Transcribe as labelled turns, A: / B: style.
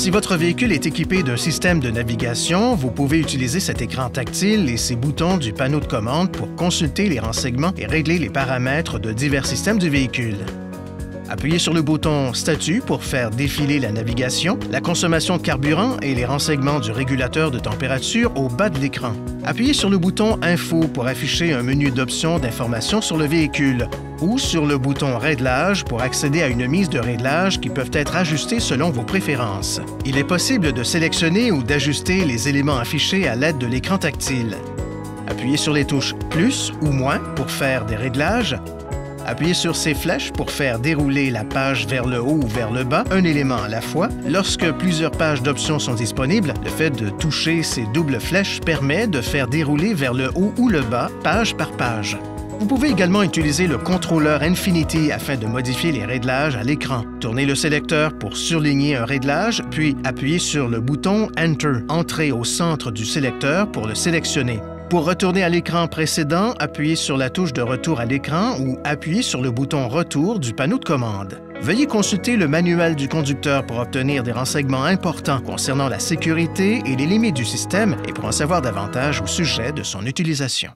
A: Si votre véhicule est équipé d'un système de navigation, vous pouvez utiliser cet écran tactile et ses boutons du panneau de commande pour consulter les renseignements et régler les paramètres de divers systèmes du véhicule. Appuyez sur le bouton Statut pour faire défiler la navigation, la consommation de carburant et les renseignements du régulateur de température au bas de l'écran. Appuyez sur le bouton Info pour afficher un menu d'options d'information sur le véhicule ou sur le bouton Réglage pour accéder à une mise de réglage qui peuvent être ajustées selon vos préférences. Il est possible de sélectionner ou d'ajuster les éléments affichés à l'aide de l'écran tactile. Appuyez sur les touches Plus ou Moins pour faire des réglages Appuyez sur ces flèches pour faire dérouler la page vers le haut ou vers le bas, un élément à la fois. Lorsque plusieurs pages d'options sont disponibles, le fait de toucher ces doubles flèches permet de faire dérouler vers le haut ou le bas, page par page. Vous pouvez également utiliser le contrôleur Infinity afin de modifier les réglages à l'écran. Tournez le sélecteur pour surligner un réglage, puis appuyez sur le bouton Enter, entrer au centre du sélecteur pour le sélectionner. Pour retourner à l'écran précédent, appuyez sur la touche de retour à l'écran ou appuyez sur le bouton Retour du panneau de commande. Veuillez consulter le manuel du conducteur pour obtenir des renseignements importants concernant la sécurité et les limites du système et pour en savoir davantage au sujet de son utilisation.